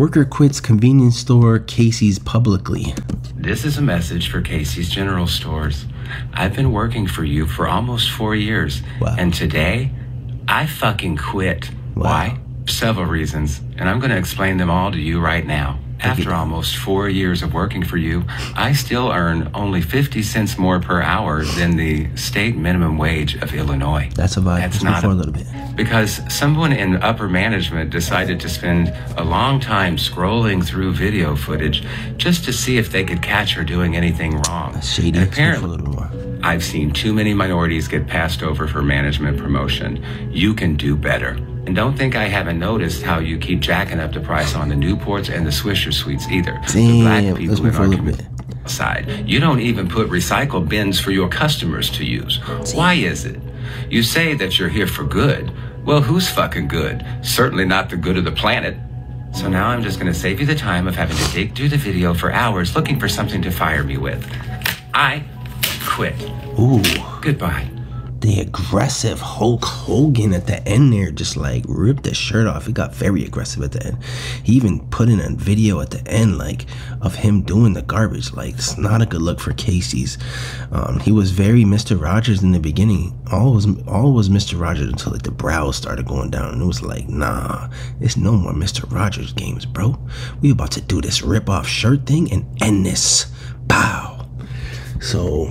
Worker quits convenience store Casey's publicly. This is a message for Casey's General Stores. I've been working for you for almost four years. Wow. And today, I fucking quit. Wow. Why? Several reasons. And I'm going to explain them all to you right now. After almost four years of working for you, I still earn only 50 cents more per hour than the state minimum wage of Illinois. That's a vibe. That's not a- a little bit. because someone in upper management decided to spend a long time scrolling through video footage just to see if they could catch her doing anything wrong. That's shady. And Let's move forward a apparently, little more. I've seen too many minorities get passed over for management promotion. You can do better. And don't think I haven't noticed how you keep jacking up the price on the Newports and the Swisher Sweets either. the black people let's move in our a little community side. You don't even put recycle bins for your customers to use. Why is it? You say that you're here for good. Well, who's fucking good? Certainly not the good of the planet. So now I'm just going to save you the time of having to dig through the video for hours looking for something to fire me with. I quit. Ooh, Goodbye. The aggressive Hulk Hogan at the end there just like ripped the shirt off. He got very aggressive at the end. He even put in a video at the end like of him doing the garbage. Like it's not a good look for Casey's. Um, he was very Mr. Rogers in the beginning. All was all was Mr. Rogers until like the brows started going down, and it was like, nah, it's no more Mr. Rogers games, bro. We about to do this rip off shirt thing and end this. Pow. So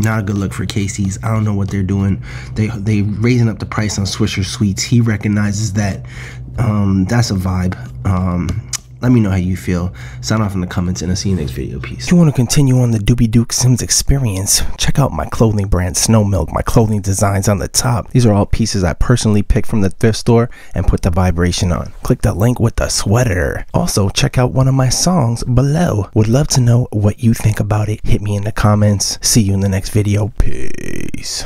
not a good look for Casey's. I don't know what they're doing. They they raising up the price on Swisher Sweets. He recognizes that. Um, that's a vibe. Um, let me know how you feel. Sign off in the comments and I'll see you next video. Peace. If you want to continue on the Doobie Duke Sims experience, check out my clothing brand Snow Milk. My clothing designs on the top. These are all pieces I personally picked from the thrift store and put the vibration on. Click the link with the sweater. Also, check out one of my songs below. Would love to know what you think about it. Hit me in the comments. See you in the next video. Peace.